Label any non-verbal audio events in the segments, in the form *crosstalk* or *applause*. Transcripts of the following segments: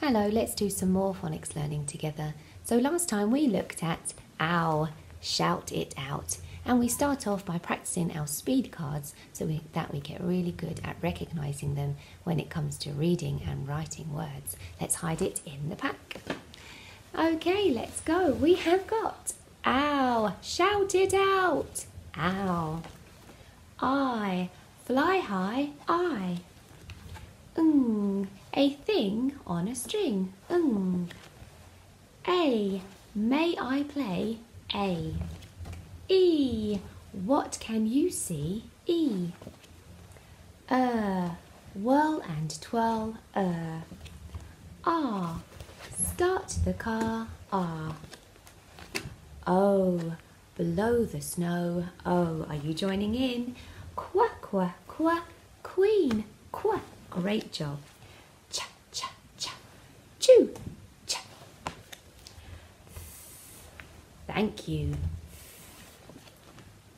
Hello, let's do some more phonics learning together. So last time we looked at ow, shout it out. And we start off by practicing our speed cards so we, that we get really good at recognizing them when it comes to reading and writing words. Let's hide it in the pack. Okay, let's go. We have got ow, shout it out. Ow. I, fly high, I. Mm, a thing on a string. Mm. A, may I play? A. E, what can you see? E. Er, whirl and twirl, er. R, start the car, R. O, below the snow, O. Are you joining in? Qua, qua, qua, queen, qua. Great job. Thank you.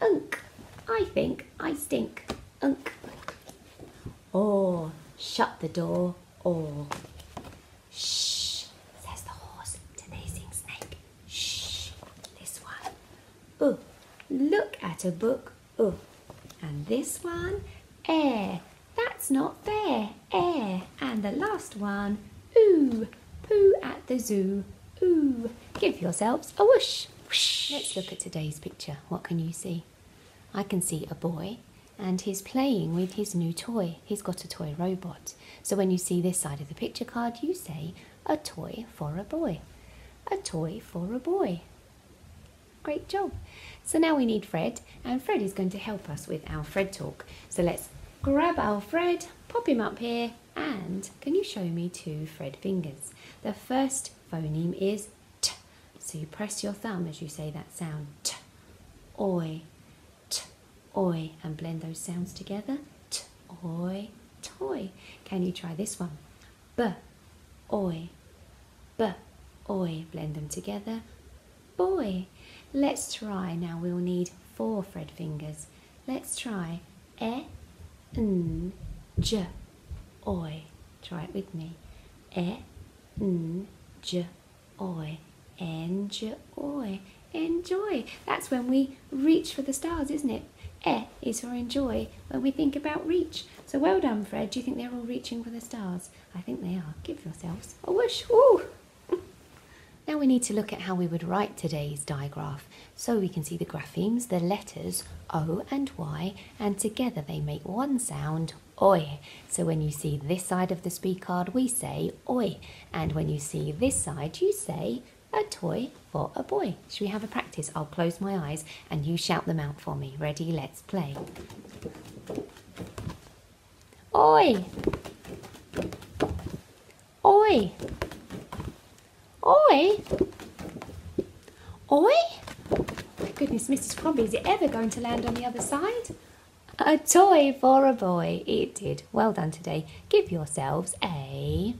Unk. I think I stink. Unk. Or, shut the door. Or, shh, says the horse to Nazing Snake. Shh, this one. Oh, look at a book. Oh, and this one, air. That's not fair. Air. And the last one, ooh, poo at the zoo. Ooh, give yourselves a whoosh. Let's look at today's picture. What can you see? I can see a boy and he's playing with his new toy. He's got a toy robot. So when you see this side of the picture card, you say a toy for a boy. A toy for a boy. Great job. So now we need Fred, and Fred is going to help us with our Fred talk. So let's grab our Fred, pop him up here, and can you show me two Fred fingers? The first phoneme is. So you press your thumb as you say that sound. T. Oi. T. Oi. And blend those sounds together. T. Oi. Toy. Can you try this one? B. Oi. B. Oi. Blend them together. Boy. Let's try. Now we'll need four Fred fingers. Let's try. E. N. J. Oi. Try it with me. E. N. J. Oi. Enjoy. Enjoy. That's when we reach for the stars, isn't it? E is for enjoy when we think about reach. So well done, Fred. Do you think they're all reaching for the stars? I think they are. Give yourselves a. Woo! *laughs* Now we need to look at how we would write today's digraph. So we can see the graphemes, the letters O and Y, and together they make one sound, oi. So when you see this side of the speed card, we say oi. And when you see this side, you say a toy for a boy. Should we have a practice? I'll close my eyes and you shout them out for me. Ready? Let's play. Oi! Oi! Oi! Oi! My goodness, Mrs. Crombie, is it ever going to land on the other side? A toy for a boy. It did. Well done today. Give yourselves a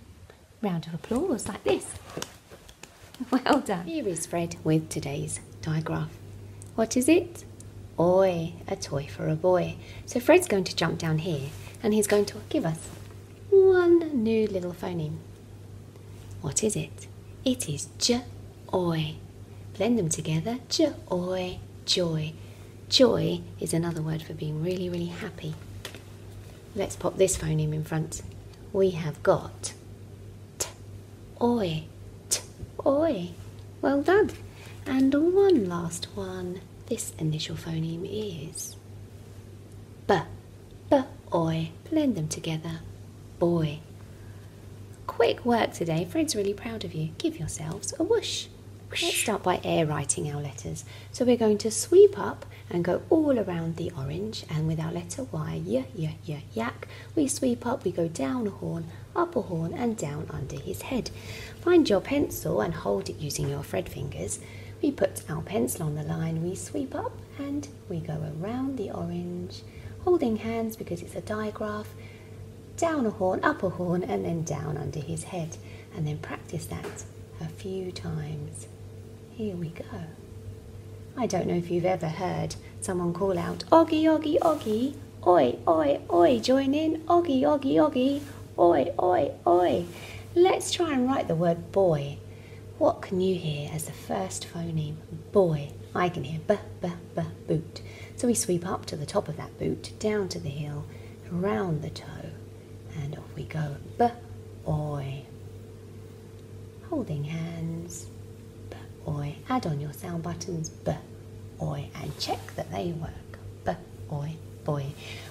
round of applause like this. *laughs* Well done. Here is Fred with today's digraph. What is it? Oi, a toy for a boy. So Fred's going to jump down here and he's going to give us one new little phoneme. What is it? It is j oi. Blend them together. J oi, joy. Joy is another word for being really, really happy. Let's pop this phoneme in front. We have got t oi. Oi. Well done. And one last one. This initial phoneme is B. B. Oi. Blend them together. Boy. Quick work today. Fred's really proud of you. Give yourselves a whoosh. Let's start by air writing our letters. So we're going to sweep up and go all around the orange and with our letter Y, y, y, y, yak, we sweep up, we go down a horn, up a horn and down under his head. Find your pencil and hold it using your Fred fingers. We put our pencil on the line, we sweep up and we go around the orange, holding hands because it's a digraph, down a horn, up a horn and then down under his head and then practice that a few times. Here we go. I don't know if you've ever heard someone call out, Oggy, Oggy, Oggy, oi, oi, oi, join in, Oggy, Oggy, Oggy, oi, oi, oi. Let's try and write the word boy. What can you hear as the first phoneme? Boy. I can hear b, b, b, boot. So we sweep up to the top of that boot, down to the heel, around the toe, and off we go. B, oi. Holding hands. Add on your sound buttons. B, oi. And check that they work. B, oi, boy.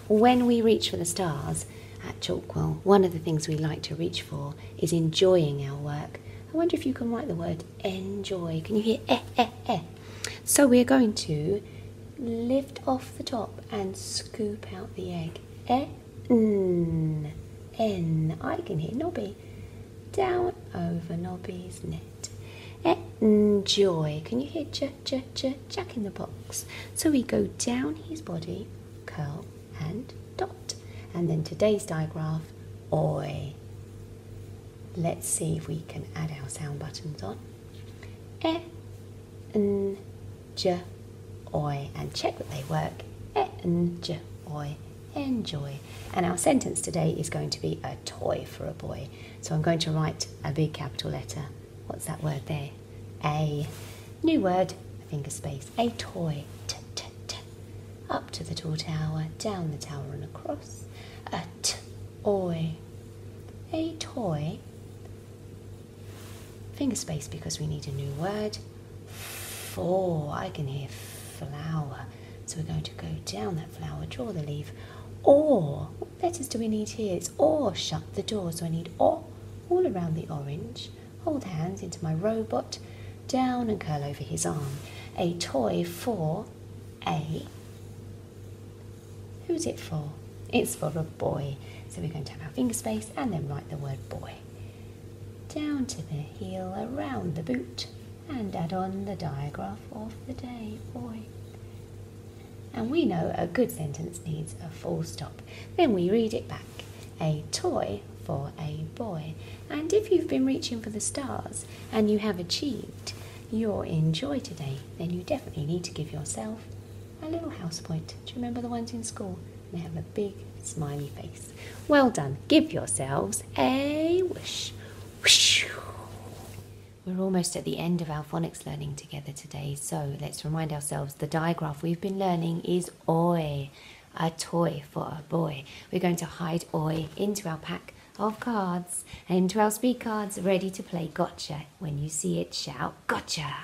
When we reach for the stars at Chalkwell, one of the things we like to reach for is enjoying our work. I wonder if you can write the word enjoy. Can you hear eh, eh, eh? So we're going to lift off the top and scoop out the egg. Eh, n, n. I can hear Nobby. Down over Nobby's net. Enjoy. Can you hear j, j, j, Jack in the box? So we go down his body, curl and dot. And then today's digraph, oi. Let's see if we can add our sound buttons on. E, n, j, oi, and check that they work. Enjoy, enjoy. And our sentence today is going to be a toy for a boy. So I'm going to write a big capital letter. What's that word there? A. New word, finger space. A toy. T, t, t. Up to the tall tower, down the tower and across. A t, oi. A toy. Finger space because we need a new word for. I can hear flower. So we're going to go down that flower, draw the leaf. Or, what letters do we need here? It's or, shut the door. So I need or all around the orange. Hold hands into my robot, down and curl over his arm. A toy for a. Who's it for? It's for a boy. So we're going to have our finger space and then write the word boy. Down to the heel, around the boot and add on the digraph of the day, boy. And we know a good sentence needs a full stop. Then we read it back. A toy for a boy. And if you've been reaching for the stars and you have achieved your enjoy today, then you definitely need to give yourself a little house point. Do you remember the ones in school? They have a big smiley face. Well done. Give yourselves a wish. Whoosh. We're almost at the end of our phonics learning together today, so let's remind ourselves the digraph we've been learning is oi, a toy for a boy. We're going to hide oi into our pack of cards, and 12 speed cards, ready to play gotcha. When you see it, shout gotcha.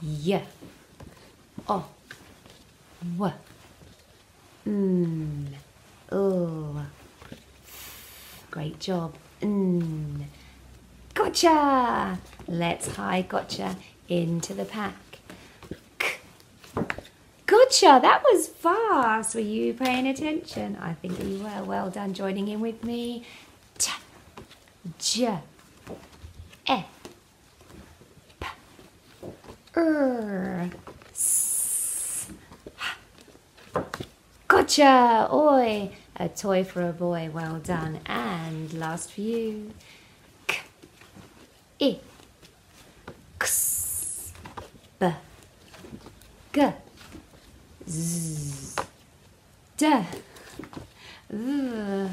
Yeah. Oh. What? Mmm. Oh. Great job. Mmm. Gotcha! Let's hide Gotcha into the pack. Gotcha! That was fast. Were you paying attention? I think you were. Well done joining in with me. J, E, P, R, S, H. Gotcha! Oi! A toy for a boy. Well done. And last for you. I, X, B, G, Z, D, V,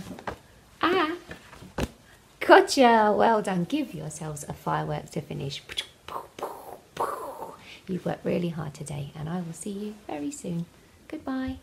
A. Gotcha! Well done. Give yourselves a firework to finish. You've worked really hard today, and I will see you very soon. Goodbye.